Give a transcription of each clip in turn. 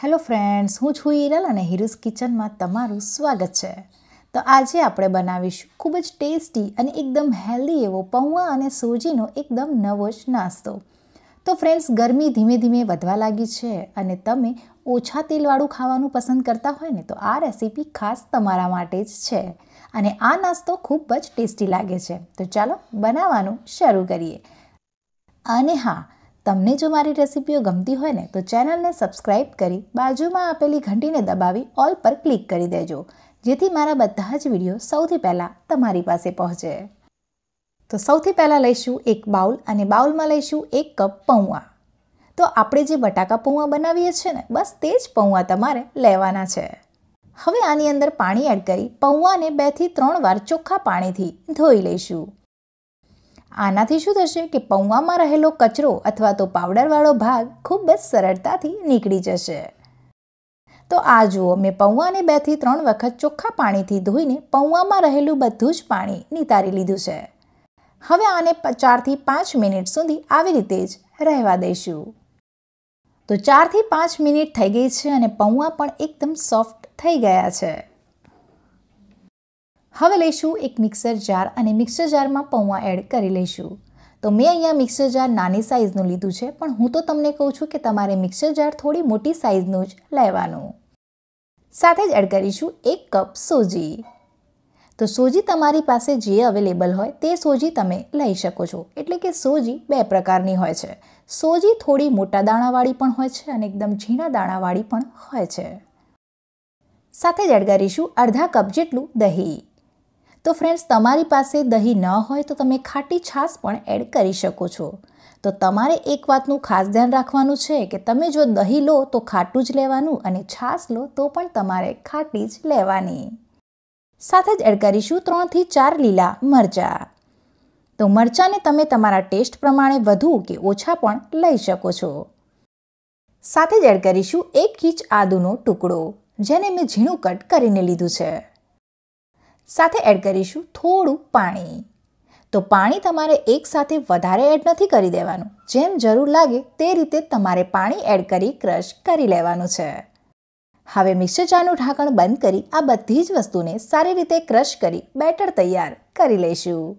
Hello friends, હું છું હિરલ અને હિરુસ કિચનમાં તમારું સ્વાગત છે. તો આજે આપણે બનાવીશું ખૂબ જ ટેસ્ટી અને એકદમ હેલ્ધી એવો પૌવા અને સોજીનો એકદમ નવો જ નાસ્તો. તો ફ્રેન્ડ્સ, ગરમી ધીમે ધીમે વધવા લાગી છે અને તમે ઓછા તેલવાળું ખાવાનું પસંદ કરતા હોય ને તો આ રેસીપી ખાસ તમારા માટે જ છે અને આ નાસ્તો ખૂબ જ ટેસ્ટી લાગે છે. તો ચાલો બનાવવાનું શરૂ કરીએ. અને હા તમને જો મારી રેસીપીઓ ગમતી હોય ને, તો ચેનલને સબસ્ક્રાઈબ કરી બાજુમાં આપેલી ઘંટીને દબાવી ઓલ પર ક્લિક કરી દેજો, જેથી મારા બધા જ વીડિયો સૌથી પહેલાં તમારી પાસે પહોંચે. તો સૌથી પહેલાં લઈશું એક બાઉલ અને બાઉલમાં લઈશું એક કપ પૌવા તો આપણે જે બટાકા પૌવા બનાવીએ છીએ ને, બસ તે જ પૌવા તમારે લેવાના છે. હવે આની અંદર પાણી એડ કરી પૌવાને બેથી ત્રણ વાર ચોખ્ખા પાણીથી ધોઈ લઈશું. આનાથી શું થશે કે પૌવામાં રહેલો કચરો અથવા તો પાવડરવાળો ભાગ ખૂબ જ સરળતાથી નીકળી જશે. તો આ જુઓ, મેં પૌવાને બેથી ત્રણ વખત ચોખ્ખા પાણીથી ધોઈને પૌવામાં રહેલું બધું જ પાણી નિતારી લીધું છે. હવે આને ચારથી પાંચ મિનિટ સુધી આવી રીતે જ રહેવા દઈશું. તો ચારથી પાંચ મિનિટ થઈ ગઈ છે અને પૌવા પણ એકદમ સોફ્ટ થઈ ગયા છે. હવે લઈશું એક મિક્સર જાર અને મિક્સર જારમાં પૌવા એડ કરી લઈશું. તો મેં અહીંયા મિક્સર જાર નાની સાઇઝનું લીધું છે, પણ હું તો તમને કહું છું કે તમારે મિક્સર જાર થોડી મોટી સાઇઝનું જ લેવાનું. સાથે જ એડ કરીશું એક કપ સોજી. તો સોજી તમારી પાસે જે અવેલેબલ હોય તે સોજી તમે લઈ શકો છો. એટલે કે સોજી બે પ્રકારની હોય છે. સોજી થોડી મોટા દાણાવાળી પણ હોય છે અને એકદમ ઝીણા દાણાવાળી પણ હોય છે. સાથે જ એડ કરીશું અડધા કપ જેટલું દહીં. તો ફ્રેન્ડ્સ તમારી પાસે દહીં ન હોય તો તમે ખાટી છાશ પણ એડ કરી શકો છો. તો તમારે એક વાતનું ખાસ ધ્યાન રાખવાનું છે કે તમે જો દહીં લો તો ખાટું જ લેવાનું અને છાશ લો તો પણ તમારે ખાટી જ લેવાની. સાથે જ એડ કરીશું ત્રણથી ચાર લીલા મરચાં. તો મરચાંને તમે તમારા ટેસ્ટ પ્રમાણે વધુ કે ઓછા પણ લઈ શકો છો. સાથે જ એડ કરીશું એક ઇંચ આદુનો ટુકડો, જેને મેં ઝીણું કટ કરીને લીધું છે. સાથે એડ કરીશું થોડું પાણી. તો પાણી તમારે એકસાથે વધારે એડ નથી કરી દેવાનું. જેમ જરૂર લાગે તે રીતે તમારે પાણી એડ કરી ક્રશ કરી લેવાનું છે. હવે મિક્સર ચાનું ઢાંકણ બંધ કરી આ બધી જ વસ્તુને સારી રીતે ક્રશ કરી બેટર તૈયાર કરી લઈશું.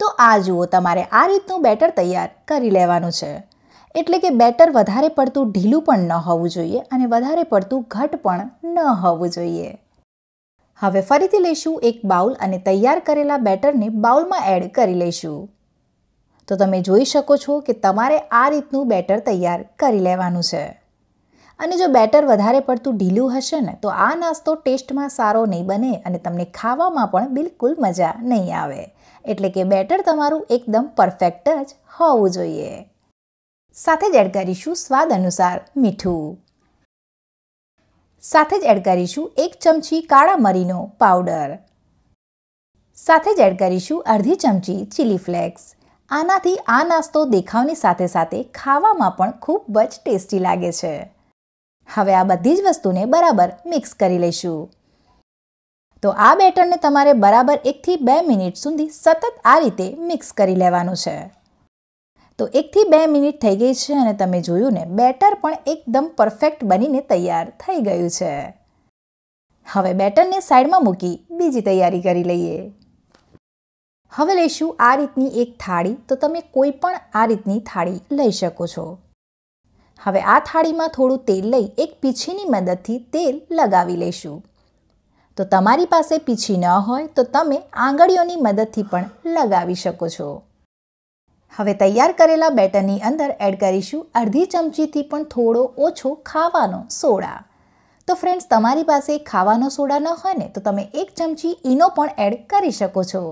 તો આ જુઓ તમારે આ રીતનું બેટર તૈયાર કરી લેવાનું છે. એટલે કે બેટર વધારે પડતું ઢીલું પણ ન હોવું જોઈએ અને વધારે પડતું ઘટ પણ ન હોવું જોઈએ. હવે ફરીથી લઈશું એક બાઉલ અને તૈયાર કરેલા બેટરને બાઉલમાં એડ કરી લઈશું. તો તમે જોઈ શકો છો કે તમારે આ રીતનું બેટર તૈયાર કરી લેવાનું છે. અને જો બેટર વધારે પડતું ઢીલું હશે ને, તો આ નાસ્તો ટેસ્ટમાં સારો નહીં બને અને તમને ખાવામાં પણ બિલકુલ મજા નહીં આવે. એટલે કે બેટર તમારું એકદમ પરફેક્ટ જ હોવું જોઈએ. સાથે જ એડ કરીશું સ્વાદ અનુસાર મીઠું. સાથે જ એડ કરીશું એક ચમચી કાળા મરીનો પાવડર. સાથે જ એડ કરીશું અડધી ચમચી ચીલી ફ્લેક્સ આનાથી આ નાસ્તો દેખાવની સાથે સાથે ખાવામાં પણ ખૂબ જ ટેસ્ટી લાગે છે. હવે આ બધી જ વસ્તુને બરાબર મિક્સ કરી લઈશું. તો આ બેટરને તમારે બરાબર એકથી બે મિનિટ સુધી સતત આ રીતે મિક્સ કરી લેવાનું છે. તો એકથી બે મિનિટ થઈ ગઈ છે અને તમે જોયું ને, બેટર પણ એકદમ પરફેક્ટ બનીને તૈયાર થઈ ગયું છે. હવે બેટરને સાઈડમાં મૂકી બીજી તૈયારી કરી લઈએ. હવે લઈશું આ રીતની એક થાળી, તો તમે કોઈ પણ આ રીતની થાળી લઈ શકો છો. હવે આ થાળીમાં થોડું તેલ લઈ એક પીછીની મદદથી તેલ લગાવી લઈશું. તો તમારી પાસે પીછી ન હોય તો તમે આંગળીઓની મદદથી પણ લગાવી શકો છો. હવે તૈયાર કરેલા બેટરની અંદર એડ કરીશું અડધી ચમચીથી પણ થોડો ઓછો ખાવાનો સોડા. તો ફ્રેન્ડ્સ તમારી પાસે ખાવાનો સોડા ન હોય ને, તો તમે એક ચમચી ઈનો પણ એડ કરી શકો છો.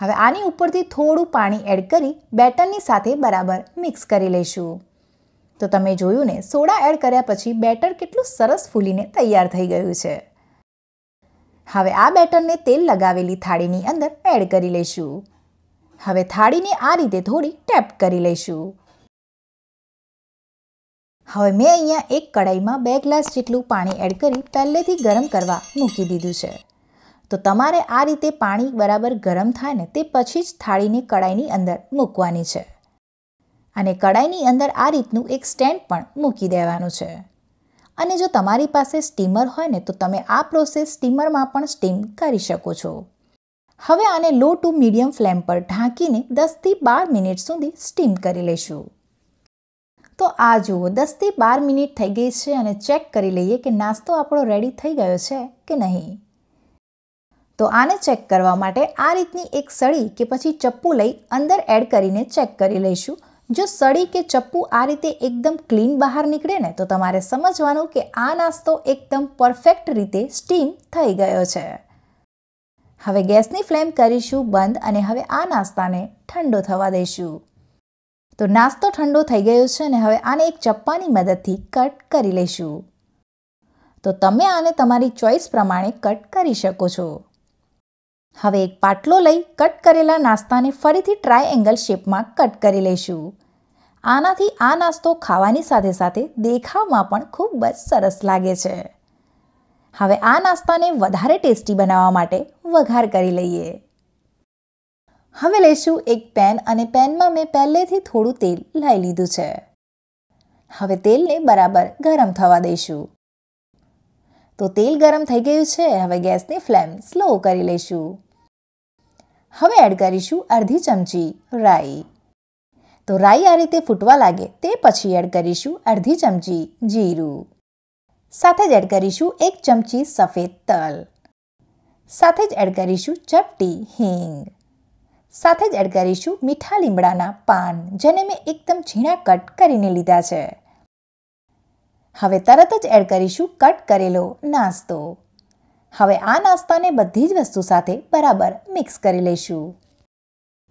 હવે આની ઉપરથી થોડું પાણી એડ કરી બેટરની સાથે બરાબર મિક્સ કરી લઈશું. તો તમે જોયું ને, સોડા એડ કર્યા પછી બેટર કેટલું સરસ ફૂલીને તૈયાર થઈ ગયું છે. હવે આ બેટરને તેલ લગાવેલી થાળીની અંદર એડ કરી લઈશું. હવે થાળીને આ રીતે થોડી ટેપ કરી લઈશું. હવે મેં અહીંયા એક કડાઈમાં બે ગ્લાસ જેટલું પાણી એડ કરી પહેલેથી ગરમ કરવા મૂકી દીધું છે. તો તમારે આ રીતે પાણી બરાબર ગરમ થાય ને તે પછી જ થાળીને કડાઈની અંદર મૂકવાની છે. અને કડાઈની અંદર આ રીતનું એક સ્ટેન્ડ પણ મૂકી દેવાનું છે. અને જો તમારી પાસે સ્ટીમર હોય ને તો તમે આ પ્રોસેસ સ્ટીમરમાં પણ સ્ટીમ કરી શકો છો. હવે આને લો ટુ મીડિયમ ફ્લેમ પર ઢાંકીને દસથી બાર મિનિટ સુધી સ્ટીમ કરી લઈશું. તો આ જુઓ, દસથી બાર મિનિટ થઈ ગઈ છે અને ચેક કરી લઈએ કે નાસ્તો આપણો રેડી થઈ ગયો છે કે નહીં. તો આને ચેક કરવા માટે આ રીતની એક સળી કે પછી ચપ્પુ લઈ અંદર એડ કરીને ચેક કરી લઈશું. જો સળી કે ચપ્પુ આ રીતે એકદમ ક્લીન બહાર નીકળે ને, તો તમારે સમજવાનું કે આ નાસ્તો એકદમ પરફેક્ટ રીતે સ્ટીમ થઈ ગયો છે. હવે ગેસની ફ્લેમ કરીશું બંધ અને હવે આ નાસ્તાને ઠંડો થવા દઈશું. તો નાસ્તો ઠંડો થઈ ગયો છે અને હવે આને એક ચપ્પાની મદદથી કટ કરી લઈશું. તો તમે આને તમારી ચોઈસ પ્રમાણે કટ કરી શકો છો. હવે એક પાટલો લઈ કટ કરેલા નાસ્તાને ફરીથી ટ્રાયએંગલ શેપમાં કટ કરી લઈશું. આનાથી આ નાસ્તો ખાવાની સાથે સાથે દેખાવમાં પણ ખૂબ જ સરસ લાગે છે. હવે આ નાસ્તાને વધારે ટેસ્ટી બનાવવા માટે વઘાર કરી લઈએ. હવે લઈશું એક પેન અને પેનમાં મેં પહેલેથી થોડું તેલ લઈ લીધું છે. હવે તેલને બરાબર ગરમ થવા દઈશું. તો તેલ ગરમ થઈ ગયું છે, હવે ગેસની ફ્લેમ સ્લો કરી લઈશું. હવે એડ કરીશું અડધી ચમચી રાઈ. તો રાઈ આ રીતે ફૂટવા લાગે તે પછી એડ કરીશું અડધી ચમચી જીરું. સાથે જ એડ કરીશું એક ચમચી સફેદ તલ. સાથે જ એડ કરીશું ચપટી હિંગ. સાથે જ એડ કરીશું મીઠા લીમડાના પાન, જેને મેં એકદમ ઝીણા કટ કરીને લીધા છે. હવે તરત જ એડ કરીશું કટ કરેલો નાસ્તો. હવે આ નાસ્તાને બધી જ વસ્તુ સાથે બરાબર મિક્સ કરી લઈશું.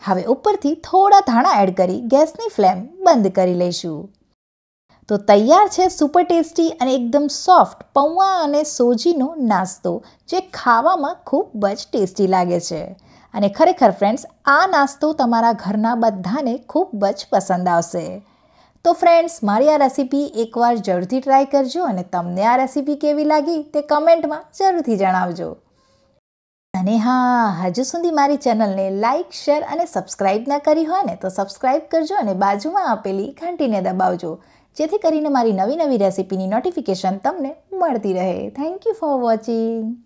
હવે ઉપરથી થોડા ધાણા એડ કરી ગેસની ફ્લેમ બંધ કરી લઈશું. તો તૈયાર છે સુપર ટેસ્ટી અને એકદમ સોફ્ટ પૌવા અને સોજીનો નાસ્તો, જે ખાવામાં ખૂબ જ ટેસ્ટી લાગે છે. અને ખરેખર ફ્રેન્ડ્સ આ નાસ્તો તમારા ઘરના બધાને ખૂબ જ પસંદ આવશે. તો ફ્રેન્ડ્સ મારી આ રેસીપી એકવાર જરૂરથી ટ્રાય કરજો અને તમને આ રેસીપી કેવી લાગી તે કમેન્ટમાં જરૂરથી જણાવજો. અને હા, હજુ સુધી મારી ચેનલને લાઇક શેર અને સબસ્ક્રાઇબ ના કરી હોય ને તો સબસ્ક્રાઇબ કરજો અને બાજુમાં આપેલી ઘંટીને દબાવજો. જેથી કરીને મારી નવી નવી રેસિપીની નોટિફિકેશન તમને મળતી રહે. Thank you for watching